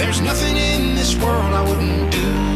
There's nothing in this world I wouldn't do.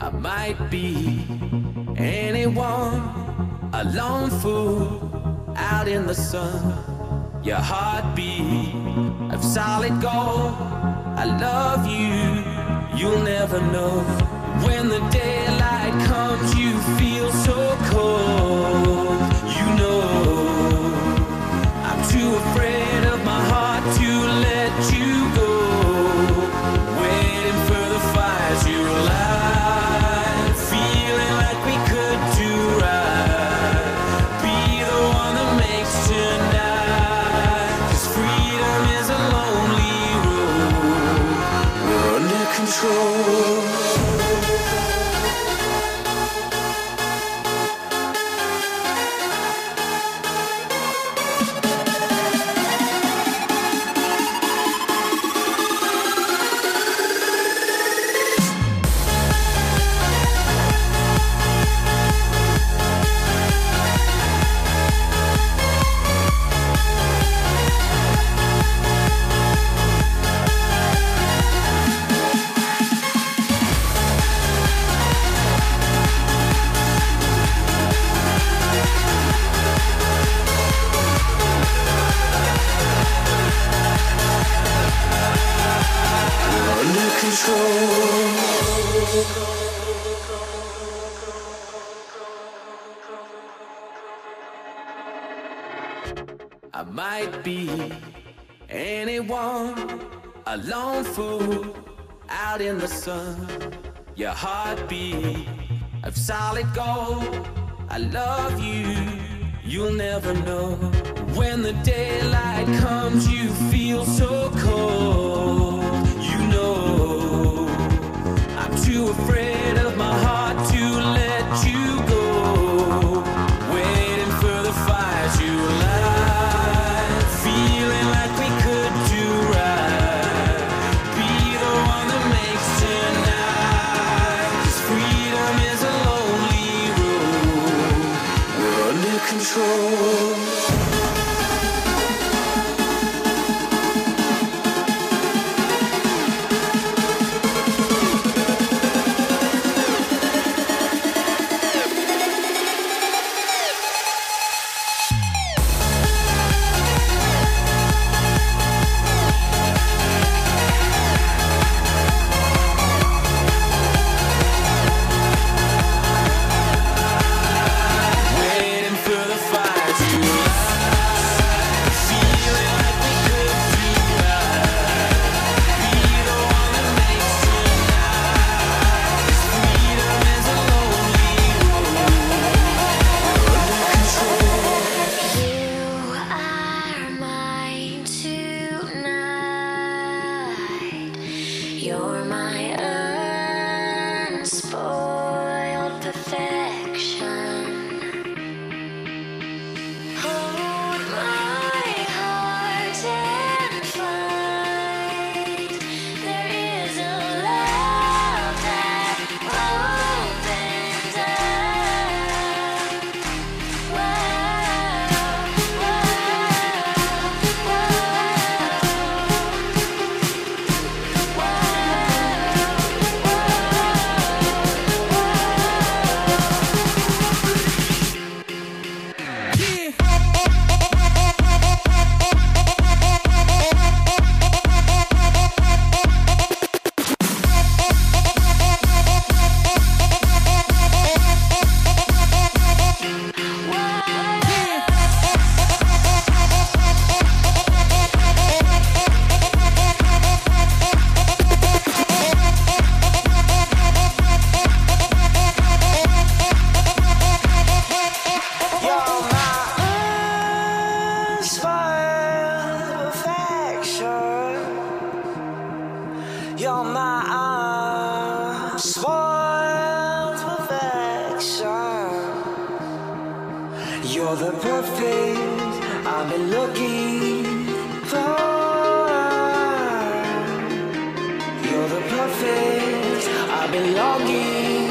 I might be anyone, a lone fool out in the sun. Your heartbeat of solid gold. I love you, you'll never know when the daylight comes. control. belonging.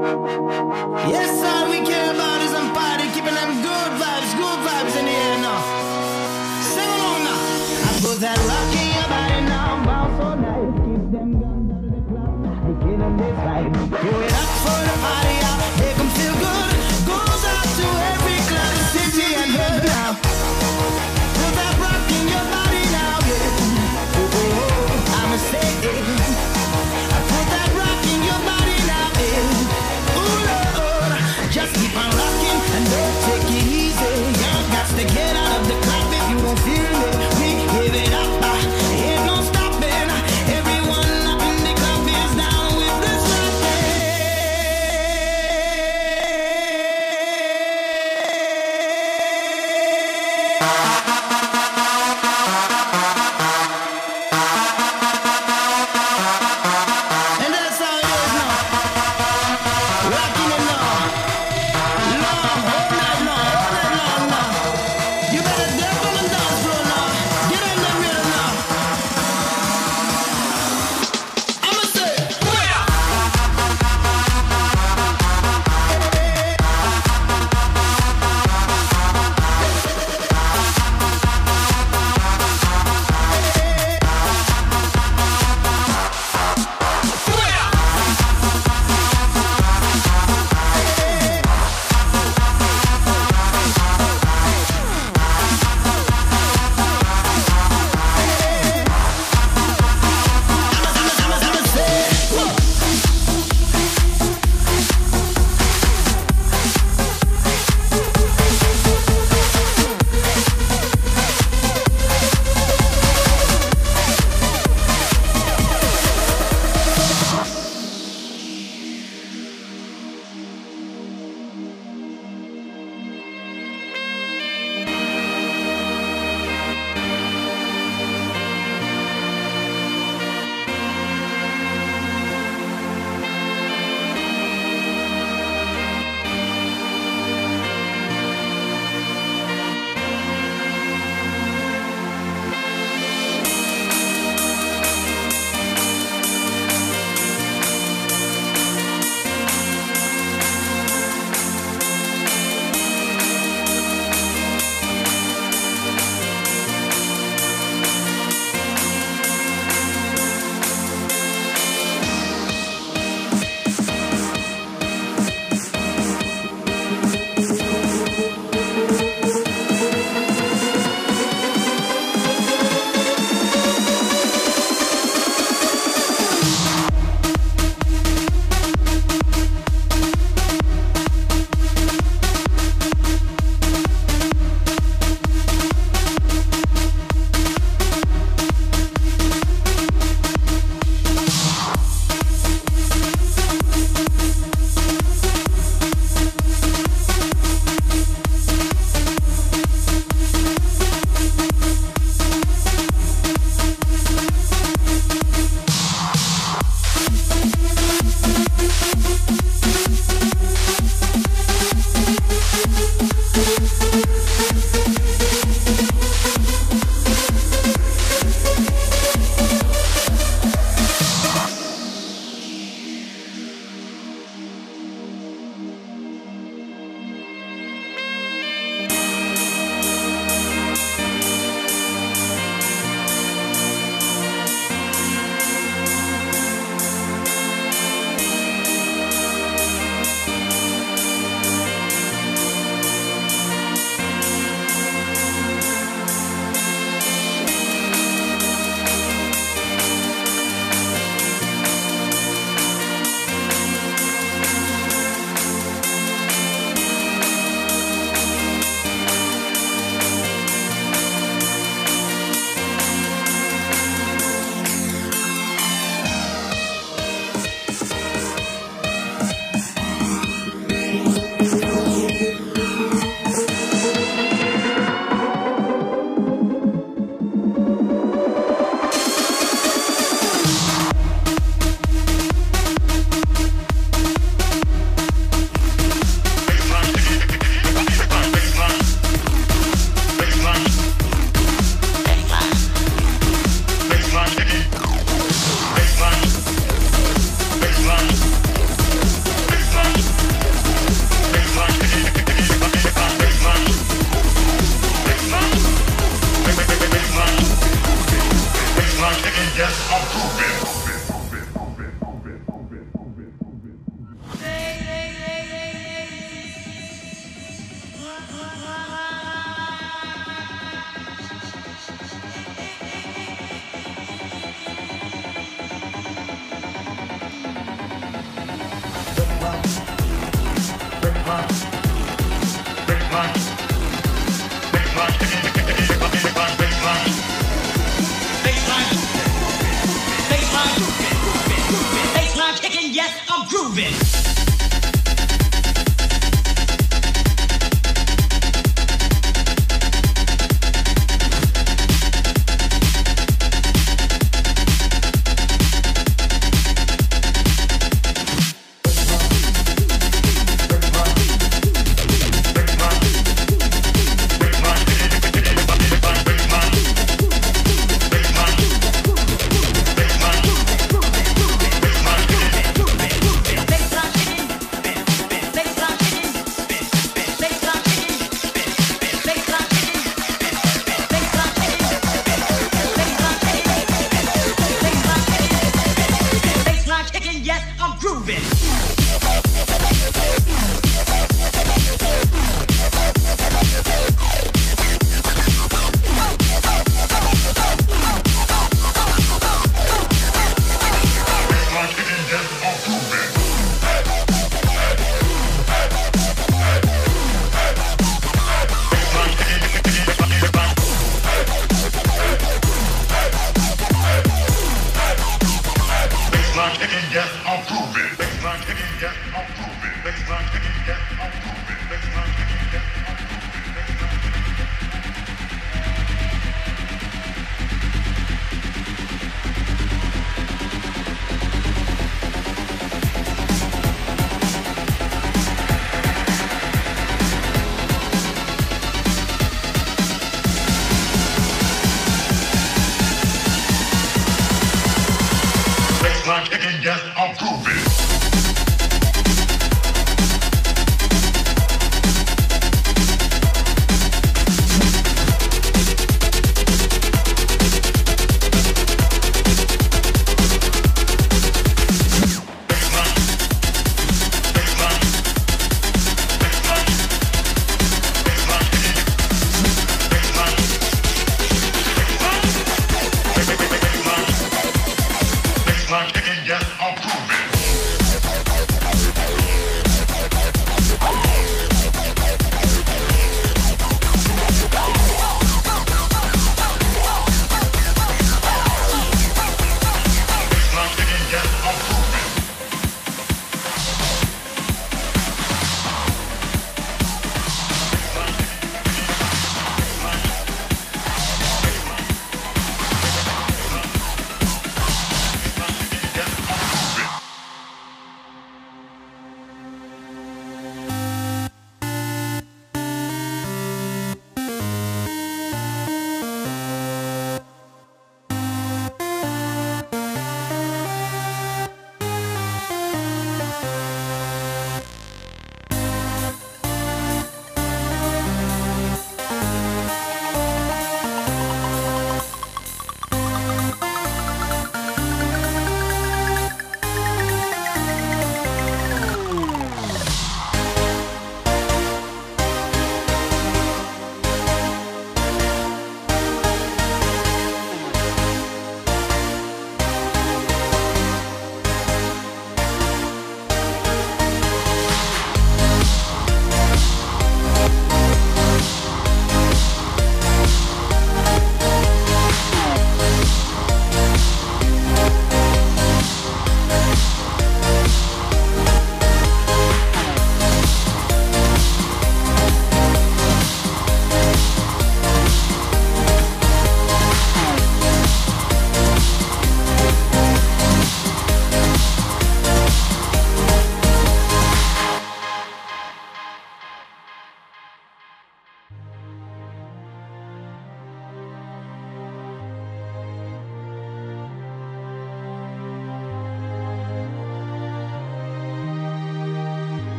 Yes, sir.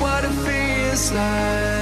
What it feels like.